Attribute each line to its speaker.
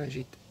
Speaker 1: Ajeita.